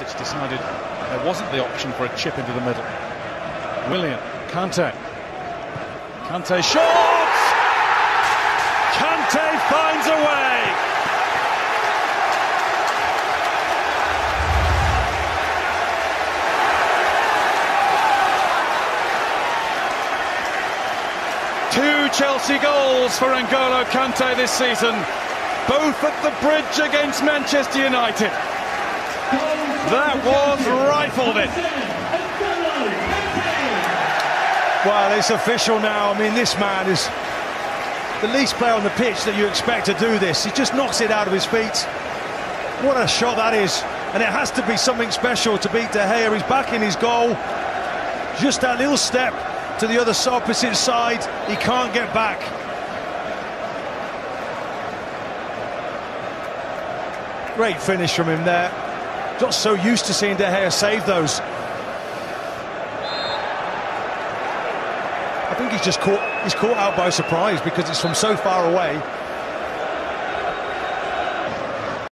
Kostic decided there wasn't the option for a chip into the middle. Willian, Kante. Kante shot! Kante finds a way! Two Chelsea goals for N'Golo Kante this season, both at the bridge against Manchester United. That was rifled it. Well, it's official now. I mean, this man is the least player on the pitch that you expect to do this. He just knocks it out of his feet. What a shot that is. And it has to be something special to beat De Gea. He's back in his goal. Just that little step to the other opposite side. He can't get back. Great finish from him there. Not so used to seeing De Gea save those. I think he's just caught he's caught out by surprise because it's from so far away